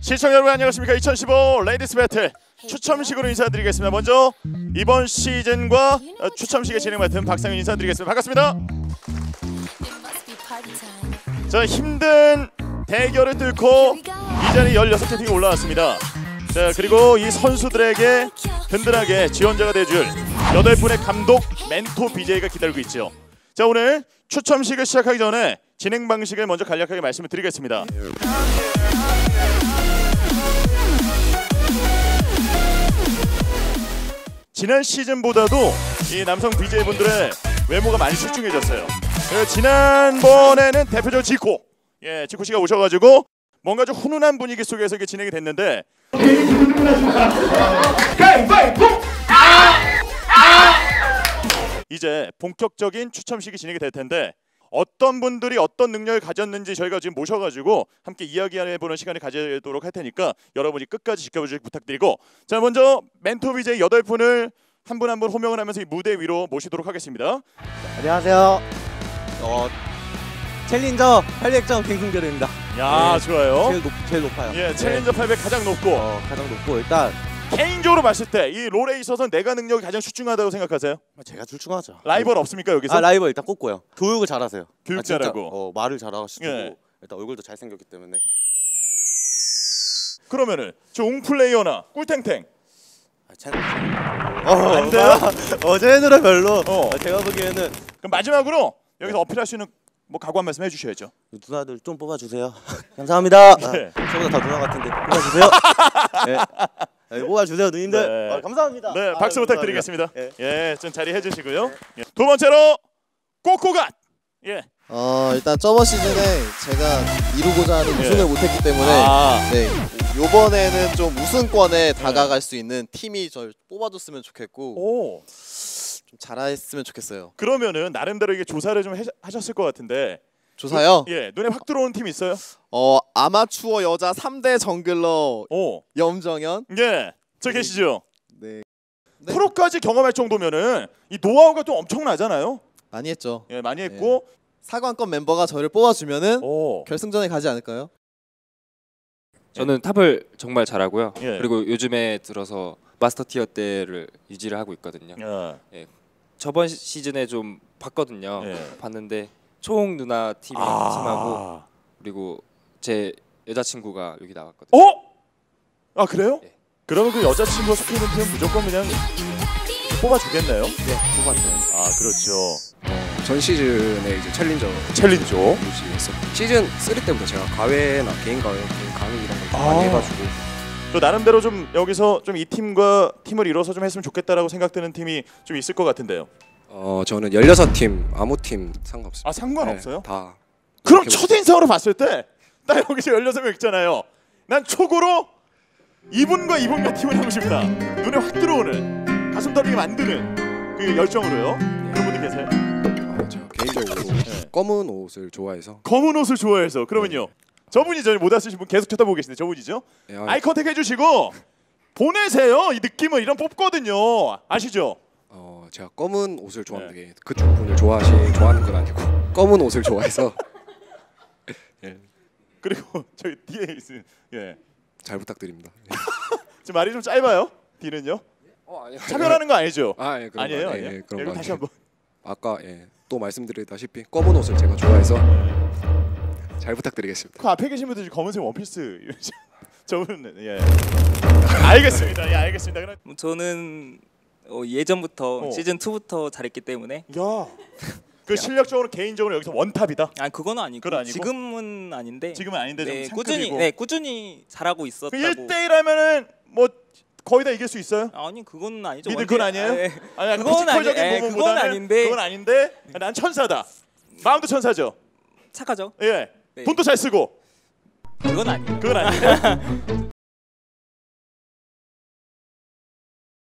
시청자 여러분 안녕하십니까? 2015 레이디스 배틀 추첨식으로 인사드리겠습니다. 먼저 이번 시즌과 어, 추첨식의 진행 맡은 박상윤 인사드리겠습니다. 반갑습니다. 자 힘든 대결을 뚫고 이 자리 16개 팀이 올라왔습니다. 자 그리고 이 선수들에게 든든하게 지원자가 돼줄 8분의 감독 멘토 BJ가 기다리고 있죠. 자 오늘 추첨식을 시작하기 전에 진행 방식을 먼저 간략하게 말씀을 드리겠습니다 지난 시즌보다도 이 남성 BJ분들의 외모가 많이 출중해졌어요. 그래서 지난번에는 대표적으로 지코, 예, 지코 씨가 오셔가지고 뭔가 좀 훈훈한 분위기 속에서 이게 진행이 됐는데 이제 본격적인 추첨식이 진행이 될 텐데 어떤 분들이 어떤 능력을 가졌는지 저희가 지금 모셔가지고 함께 이야기해보는 시간을 가지도록 할 테니까 여러분이 끝까지 지켜보시기 부탁드리고 자 먼저 멘토 BJ 여덟 분을 한 분 한 분 호명을 하면서 이 무대 위로 모시도록 하겠습니다. 안녕하세요. 어 챌린저 800점 갱승결입니다. 야 네. 좋아요. 제일 높 제일 높아요. 예 챌린저 800 가장 높고 어, 가장 높고 일단 개인적으로 봤을 때 이 롤에 있어서 내가 능력이 가장 출중하다고 생각하세요? 제가 출중하죠. 라이벌 없습니까 여기서? 아 라이벌 일단 꼽고요. 교육을 잘하세요. 교육 아, 진짜, 잘하고. 어 말을 잘하시고 예. 일단 얼굴도 잘생겼기 때문에 그러면은 저 웅 플레이어나 꿀탱탱 아, 채... 어, 안 돼요? 어제는 별로. 어. 어. 제가 보기에는 그럼 마지막으로 여기서 어필할 수 있는 뭐 각오 한 말씀 해주셔야죠. 누나들 좀 뽑아주세요. 감사합니다. 네. 아, 저보다 다 누나 같은데 뽑아주세요. 네. 네, 뽑아주세요 누님들. 네. 아, 감사합니다. 네, 아, 박수 감사합니다. 부탁드리겠습니다. 예. 예, 좀 자리해 주시고요. 예. 두 번째로 꼬꼬갓. 예. 어 일단 저번 시즌에 제가 이루고자 하는 예. 우승을 못했기 때문에 아, 네 요번에는 좀 우승권에 다가갈 수 있는 팀이 절 뽑아줬으면 좋겠고 오. 좀 잘했으면 좋겠어요. 그러면은 나름대로 이게 조사를 좀 해- 하셨을 것 같은데. 조사요. 예, 눈에 확 들어오는 팀 있어요? 어 아마추어 여자 3대 정글러 오. 염정현. 예. 저 계시죠? 네 네. 프로까지 경험할 정도면은 이 노하우가 좀 엄청나잖아요. 많이 했죠. 예, 많이 했고. 사관권 멤버가 저를 뽑아주면은 오. 결승전에 가지 않을까요? 저는 탑을 정말 잘하고요. 예. 그리고 요즘에 들어서 마스터 티어 때를 유지를 하고 있거든요. 예. 저번 시- 시즌에 좀 봤거든요. 예. 봤는데 초홍 누나 팀이 아. 팀하고 그리고 제 여자친구가 여기 나왔거든요. 어? 아 그래요? 예. 그러면 그 여자친구가 속해 있는 팀은 무조건 그냥 뽑아주겠네요. 네, 뽑았어요. 아 그렇죠. 전 시즌에 이제 챌린저 챌린저. 유지했어. 시즌 3 때부터 제가 과외나 개인 과외, 개인 강의 이런 걸 아. 많이 해가지고 또 나름대로 좀 여기서 좀 이 팀과 팀을 이뤄서 좀 했으면 좋겠다라고 생각되는 팀이 좀 있을 것 같은데요. 어 저는 16팀 아무 팀 상관없습니다. 아 상관없어요? 네, 다. 그럼 이렇게 첫 인상으로 봤을 때 딱 여기서 16명 있잖아요. 난 촉으로 이분과 이분과 팀을 하고 싶다. 눈에 확 들어오는 가슴 떨리게 만드는 그 열정으로요. 그런 분들 계세요? 어, 제가 개인적으로 네. 검은 옷을 좋아해서 검은 옷을 좋아해서 그러면요. 저분이 저희 못 왔으신 분 계속 쳐다보고 계신데 저분이죠? 예, 아, 아이 컨택 해주시고 보내세요. 이 느낌을 이런 뽑거든요. 아시죠? 어 제가 검은 옷을 좋아하는데 네. 그쪽 분을 좋아하시 좋아하는 건 아니고 검은 옷을 좋아해서 그리고 저희 뒤에 있는 예. 잘 부탁드립니다. 지금 말이 좀 짧아요. 뒤는요? 어 아니요. 차별하는 거 아니죠? 아 예, 그런 아니에요, 거, 아니에요. 예, 예, 그런 거 다시. 한번. 아까 예, 또 말씀드렸다시피 검은 옷을 제가 좋아해서 잘 부탁드리겠습니다. 그 앞에 계신 분들 검은색 원피스. 저분은 예. 알겠습니다. 예, 알겠습니다. 그럼 뭐 저는 어, 예전부터 어. 시즌 2부터 잘했기 때문에 야. 그 실력적으로 개인적으로 여기서 원탑이다. 아 그건 아니고, 그건 아니고? 지금은 아닌데 지금은 아닌데 좀 네, 상급이고. 꾸준히 네 꾸준히 잘하고 그 있었다고 1대1 하면은 뭐 거의 다 이길 수 있어요? 아니 그건 아니죠 원래- 그건 아니에요? 아, 네. 아니 그건 아니- 예, 그건 아닌데. 그건 아닌데 난 천사다. 마음도 천사죠. 착하죠 예. 네. 돈도 잘 쓰고 그건 아니에요 그건 아닌데